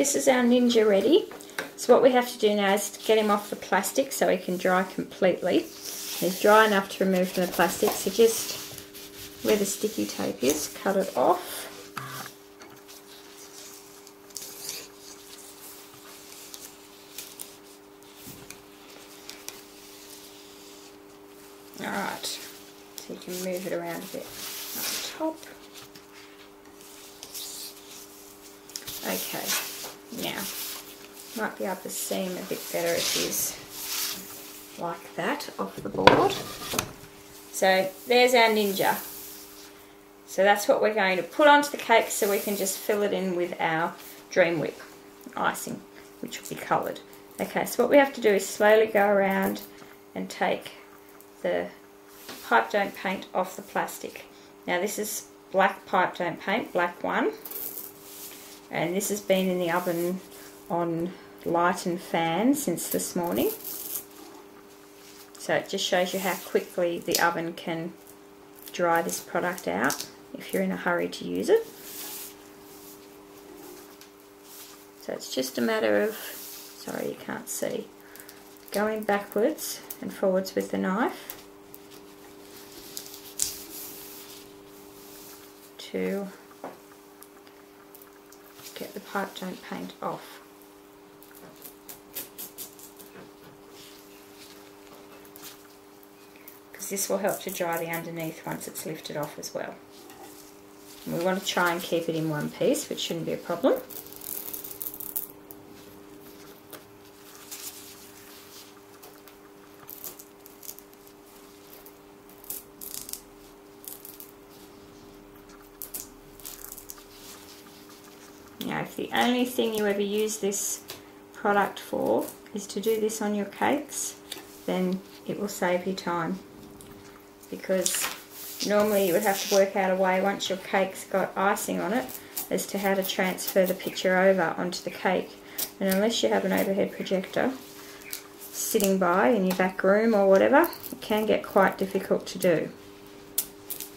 this is our Ninja ready. So what we have to do now is get him off the plastic so he can dry completely. He's dry enough to remove from the plastic, so just where the sticky tape is, cut it off. Alright, so you can move it around a bit the top. Okay, now, might be able to see him a bit better if he's like that off the board. So there's our Ninja. So that's what we're going to put onto the cake so we can just fill it in with our Dream Whip icing, which will be coloured. Okay, so what we have to do is slowly go around and take the pipe don't paint off the plastic. Now this is black pipe don't paint, black one. And this has been in the oven on light and fan since this morning. So it just shows you how quickly the oven can dry this product out if you're in a hurry to use it. So it's just a matter of, sorry you can't see, going backwards and forwards with the knife to get the pipe don't paint off. Because this will help to dry the underneath once it's lifted off as well. And we want to try and keep it in one piece, which shouldn't be a problem. Now if the only thing you ever use this product for is to do this on your cakes, then it will save you time. Because normally you would have to work out a way once your cake's got icing on it as to how to transfer the picture over onto the cake. And unless you have an overhead projector sitting by in your back room or whatever, it can get quite difficult to do.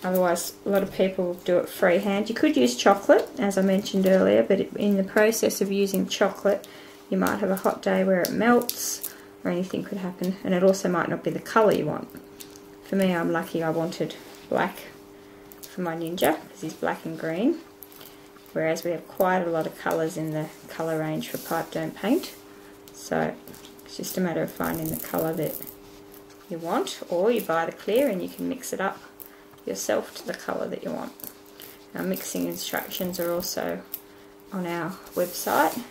Otherwise, a lot of people do it freehand. You could use chocolate, as I mentioned earlier, but in the process of using chocolate, you might have a hot day where it melts or anything could happen. And it also might not be the colour you want. For me, I'm lucky I wanted black for my Ninja because he's black and green. Whereas we have quite a lot of colours in the colour range for pipe don't paint. So it's just a matter of finding the colour that you want or you buy the clear and you can mix it up yourself to the colour that you want. Our mixing instructions are also on our website,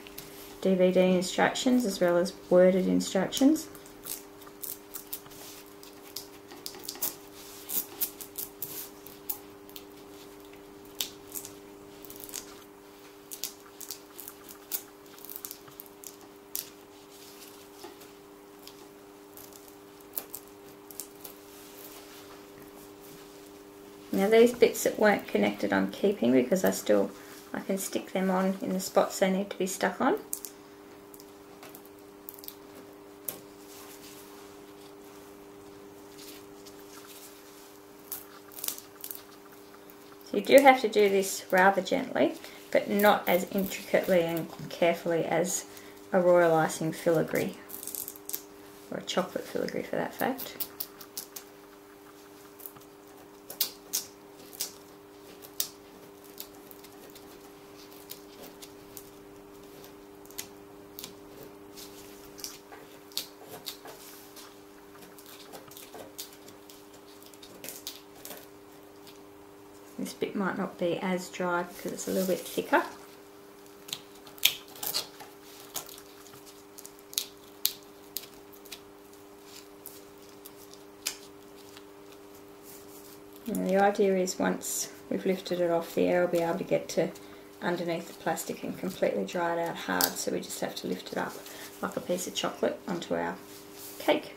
DVD instructions as well as worded instructions. Now these bits that weren't connected I'm keeping because I still I can stick them on in the spots they need to be stuck on. So you do have to do this rather gently but not as intricately and carefully as a royal icing filigree or a chocolate filigree for that fact. This bit might not be as dry because it's a little bit thicker. And the idea is once we've lifted it off, the air will be able to get to underneath the plastic and completely dry it out hard so we just have to lift it up like a piece of chocolate onto our cake.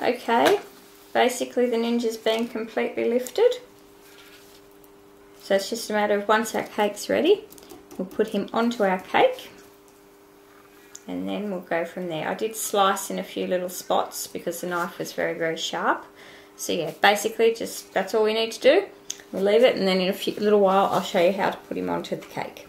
Okay, basically the ninja's been completely lifted. So it's just a matter of once our cake's ready, we'll put him onto our cake and then we'll go from there. I did slice in a few little spots because the knife was very, very sharp. So yeah, basically just that's all we need to do. We'll leave it and then in a few, little while I'll show you how to put him onto the cake.